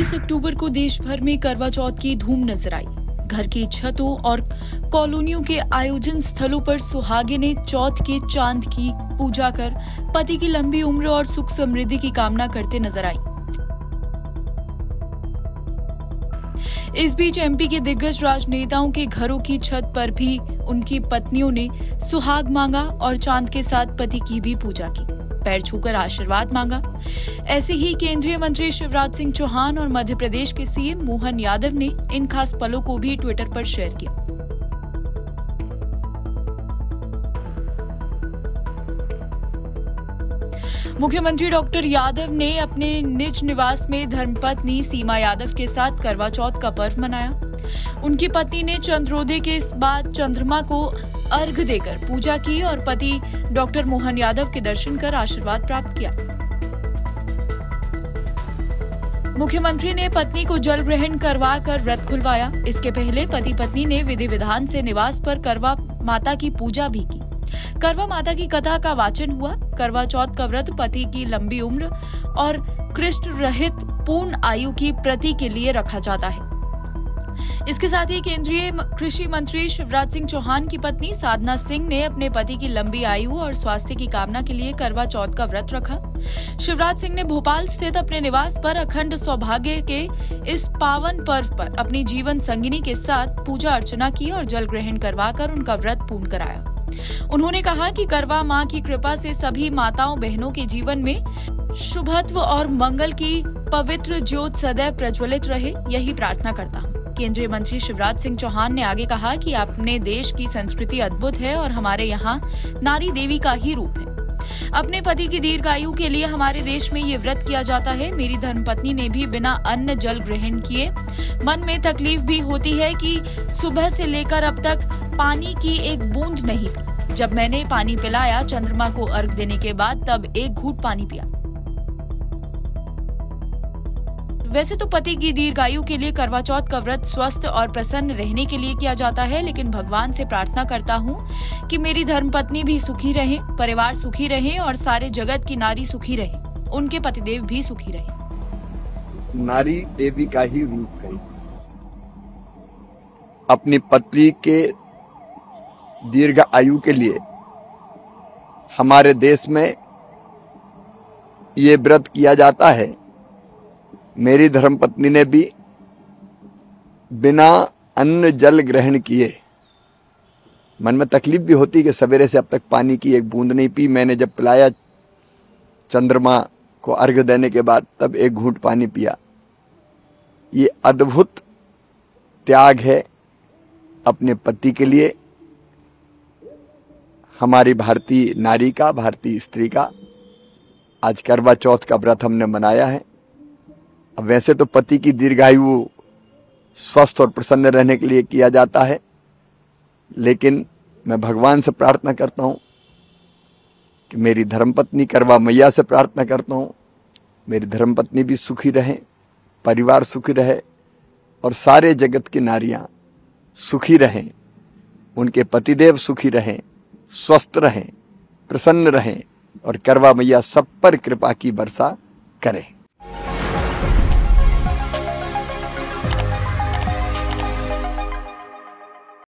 23 अक्टूबर को देश भर में करवा चौथ की धूम नज़र आई। घर की छतों और कॉलोनियों के आयोजन स्थलों पर सुहागे ने चौथ के चाँद की पूजा कर पति की लंबी उम्र और सुख समृद्धि की कामना करते नज़र आई। इस बीच एमपी के दिग्गज राजनेताओं के घरों की छत पर भी उनकी पत्नियों ने सुहाग मांगा और चाँद के साथ पति की भी पूजा की। पैर छूकर आशीर्वाद मांगा। ऐसे ही केंद्रीय मंत्री शिवराज सिंह चौहान और मध्य प्रदेश के सीएम मोहन यादव ने इन खास पलों को भी ट्विटर पर शेयर किया। मुख्यमंत्री डॉक्टर यादव ने अपने निज निवास में धर्मपत्नी सीमा यादव के साथ करवा चौथ का पर्व मनाया। उनकी पत्नी ने चंद्रोदय के बाद चंद्रमा को अर्घ देकर पूजा की और पति डॉक्टर मोहन यादव के दर्शन कर आशीर्वाद प्राप्त किया। मुख्यमंत्री ने पत्नी को जल ग्रहण करवा कर व्रत खुलवाया। इसके पहले पति पत्नी ने विधि विधान से निवास पर करवा माता की पूजा भी की। करवा माता की कथा का वाचन हुआ। करवा चौथ का व्रत पति की लंबी उम्र और कृष्ण रहित पूर्ण आयु की प्रति के लिए रखा जाता है। इसके साथ ही केंद्रीय कृषि मंत्री शिवराज सिंह चौहान की पत्नी साधना सिंह ने अपने पति की लंबी आयु और स्वास्थ्य की कामना के लिए करवा चौथ का व्रत रखा। शिवराज सिंह ने भोपाल स्थित अपने निवास पर अखंड सौभाग्य के इस पावन पर्व पर अपनी जीवन संगिनी के साथ पूजा अर्चना की और जल ग्रहण करवाकर उनका व्रत पूर्ण कराया। उन्होंने कहा कि करवा माँ की कृपा से सभी माताओं बहनों के जीवन में शुभत्व और मंगल की पवित्र ज्योत सदैव प्रज्वलित रहे, यही प्रार्थना करता हूँ। केंद्रीय मंत्री शिवराज सिंह चौहान ने आगे कहा कि अपने देश की संस्कृति अद्भुत है और हमारे यहाँ नारी देवी का ही रूप है। अपने पति की दीर्घायु के लिए हमारे देश में ये व्रत किया जाता है। मेरी धर्मपत्नी ने भी बिना अन्न जल ग्रहण किए मन में तकलीफ़ भी होती है कि सुबह से लेकर अब तक पानी की एक बूंद नहीं पी। जब मैंने पानी पिलाया, चंद्रमा को अर्घ देने के बाद तब एक घूट पानी पिया। वैसे तो पति की दीर्घायु के लिए करवा चौथ का व्रत स्वस्थ और प्रसन्न रहने के लिए किया जाता है, लेकिन भगवान से प्रार्थना करता हूँ कि मेरी धर्मपत्नी भी सुखी रहे, परिवार सुखी रहे और सारे जगत की नारी सुखी रहे, उनके पतिदेव भी सुखी रहे। नारी देवी का ही रूप है। अपनी पत्नी के दीर्घ आयु के लिए हमारे देश में ये व्रत किया जाता है। मेरी धर्मपत्नी ने भी बिना अन्न जल ग्रहण किए, मन में तकलीफ़ भी होती कि सवेरे से अब तक पानी की एक बूंद नहीं पी। मैंने जब पिलाया चंद्रमा को अर्घ देने के बाद, तब एक घूंट पानी पिया। ये अद्भुत त्याग है अपने पति के लिए, हमारी भारतीय नारी का, भारतीय स्त्री का। आज करवा चौथ का व्रत हमने मनाया है। अब वैसे तो पति की दीर्घायु स्वस्थ और प्रसन्न रहने के लिए किया जाता है, लेकिन मैं भगवान से प्रार्थना करता हूँ कि मेरी धर्मपत्नी करवा मैया से प्रार्थना करता हूँ, मेरी धर्मपत्नी भी सुखी रहे, परिवार सुखी रहे और सारे जगत की नारियाँ सुखी रहें, उनके पतिदेव सुखी रहें, स्वस्थ रहें, प्रसन्न रहें और करवा मैया सब पर कृपा की वर्षा करें।